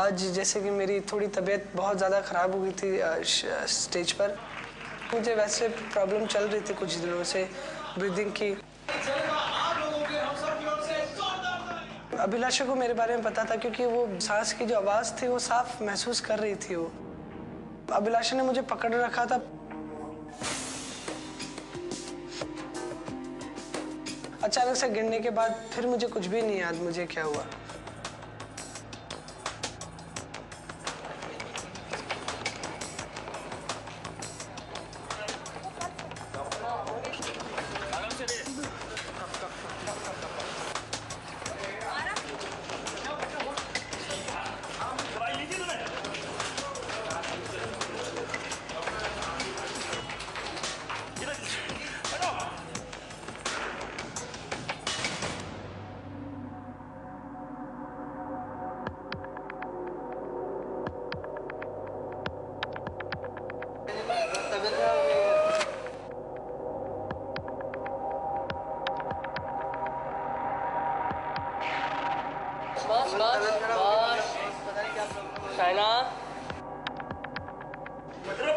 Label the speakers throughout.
Speaker 1: आज जैसे कि मेरी थोड़ी तबीयत बहुत ज़्यादा ख़राब हो गई थी स्टेज पर। मुझे वैसे प्रॉब्लम चल रही थी कुछ दिनों से, ब्रीदिंग की। अभिलाषा को मेरे बारे में पता था क्योंकि वो सांस की जो आवाज़ थी वो साफ़ महसूस कर रही थी वो। अभिलाषा ने मुझे पकड़ रखा था। अचानक से गिरने के बाद फिर मुझे कुछ भी नहीं याद, मुझे क्या हुआ।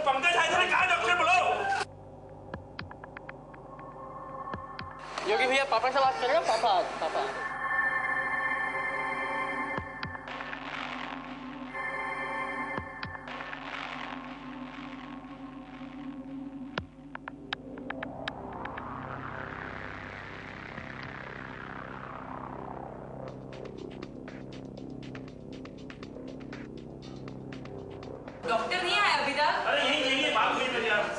Speaker 2: पंकज कहा डॉक्टर
Speaker 3: योगी भैया पापा से बात करें हो पापा पापा.
Speaker 4: डॉक्टर नहीं आया अभी तक?
Speaker 2: अरे यही यही है, बात हुई मेरी यार।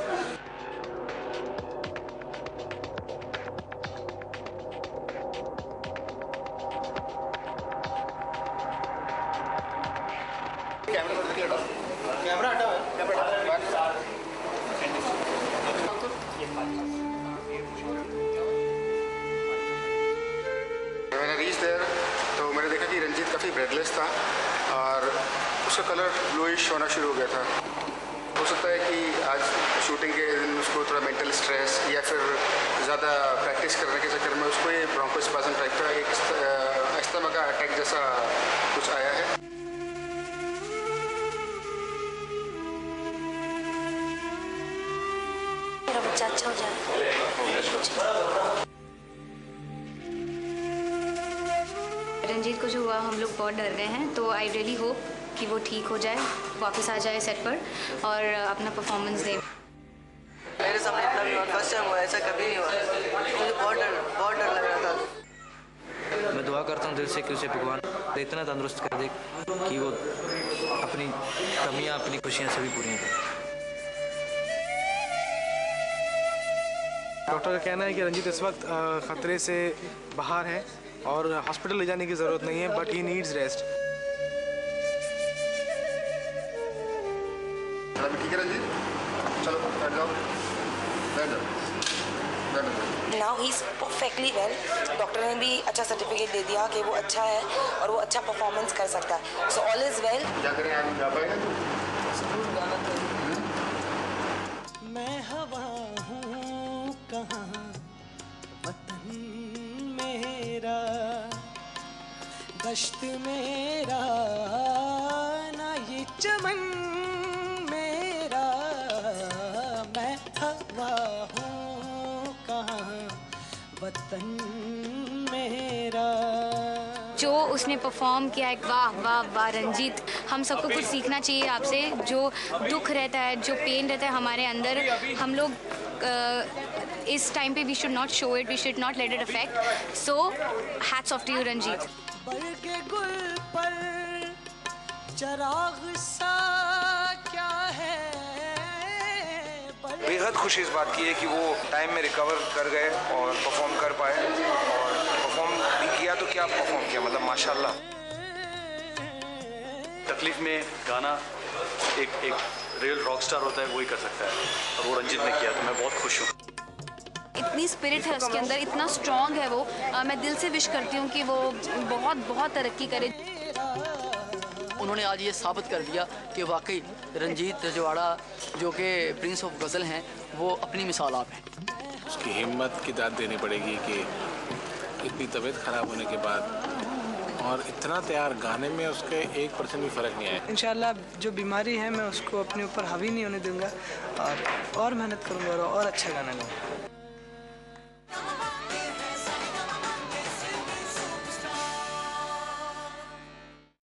Speaker 5: कैमरा हटा कैमरा मैंने रीच देर तो मैंने देखा कि रंजीत काफ़ी ब्रेडलेस था और उसका कलर ब्लूइश होना शुरू हो गया था। हो सकता है कि आज शूटिंग के दिन उसको थोड़ा मेंटल स्ट्रेस या फिर ज़्यादा प्रैक्टिस करने के चक्कर में उसको ये ब्रोंकोस्पाज्म टाइप का एक अस्थमा का अटैक जैसा कुछ आया है।
Speaker 6: अच्छा
Speaker 7: रंजीत को जो हुआ, हम लोग बहुत डर गए हैं तो आई रियली होप कि वो ठीक हो जाए वापस आ जाए सेट पर और अपना परफॉर्मेंस दे।
Speaker 8: मेरे सामने इतना भी हुआ फ़र्स्ट टाइम हुआ ऐसा कभी नहीं हुआ। मुझे बहुत डर बहुत डर लग रहा था।
Speaker 9: मैं दुआ करता हूँ दिल से कि उसे भगवान इतना तंदुरुस्त कर दे कि वो अपनी कमियाँ अपनी खुशियाँ सभी पूरी करें।
Speaker 10: डॉक्टर का कहना है कि रंजीत इस वक्त खतरे से बाहर है और हॉस्पिटल ले जाने की ज़रूरत नहीं है but he needs rest
Speaker 6: now he is perfectly well doctor ने भी अच्छा सर्टिफिकेट दे दिया कि वो अच्छा है और वो अच्छा परफॉर्मेंस कर सकता है। सो ऑल इज़ वेल
Speaker 1: मैं हवा हूँ कहाँ? वतन मेरा दश्त मेरा ना ये चमन वतन मेरा।
Speaker 7: जो उसने परफॉर्म किया है वाह वाह वाह रंजीत। हम सबको कुछ सीखना चाहिए आपसे जो दुख रहता है जो पेन रहता है हमारे अंदर हम लोग अ, इस टाइम पे we should not show it we should not let it affect so hats off to you Ranjit.
Speaker 1: गुल पर चराग सा क्या है?
Speaker 11: बेहद खुशी इस बात की है कि वो टाइम में रिकवर कर गए और परफॉर्म कर पाए और परफॉर्म भी किया क्या परफॉर्म किया? मतलब माशाल्लाह।
Speaker 12: तकलीफ़ में गाना एक एक रियल रॉक स्टार होता है वही कर सकता है। और वो रंजीत ने किया तो मैं बहुत खुश हूँ।
Speaker 4: इतनी स्पिरिट है उसके अंदर इतना स्ट्रांग है वो। अ, मैं दिल से विश करती हूँ कि वो बहुत बहुत तरक्की करे।
Speaker 8: उन्होंने आज ये साबित कर दिया कि वाकई रंजीत रजवाड़ा जो कि प्रिंस ऑफ़ गज़ल हैं वो अपनी मिसाल आप हैं।
Speaker 13: उसकी हिम्मत की दाद देनी पड़ेगी कि इतनी तबीयत खराब होने के बाद और इतना तैयार गाने में उसके एक परसेंट भी फ़र्क नहीं आया।
Speaker 14: इंशाल्लाह जो बीमारी है, मैं उसको अपने ऊपर हावी नहीं होने दूँगा। और और मेहनत करूँगा और और अच्छा गाना गाऊँगा।